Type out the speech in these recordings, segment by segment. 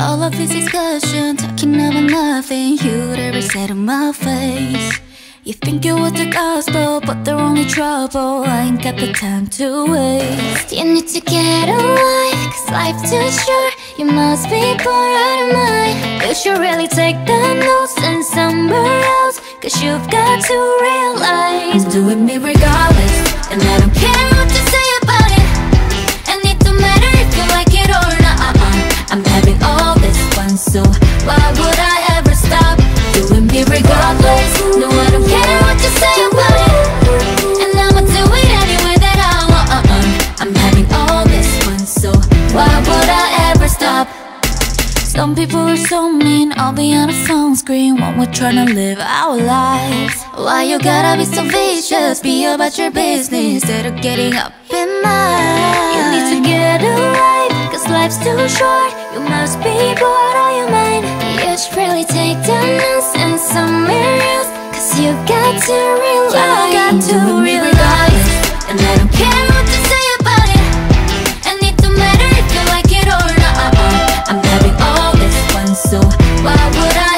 All of this discussion, talking about nothing you'd ever said to my face. You think you're with the gospel, but they're only trouble. I ain't got the time to waste. You need to get a life, cause life's too short. You must be bored out of mind. You should really take the notes and somewhere else, cause you've got to realize. Doing me regardless, Some people are so mean, I'll be on a phone screen when we're trying to live our lives. Why you gotta be so vicious? Be about your business instead of getting up in mine. You need to get a life, cause life's too short. You must be bored out your mind. You should really take the nonsense somewhere else, cause you got to realize. You got to realize, and I don't care why would I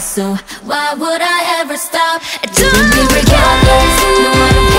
so why would I ever stop me regardless? No,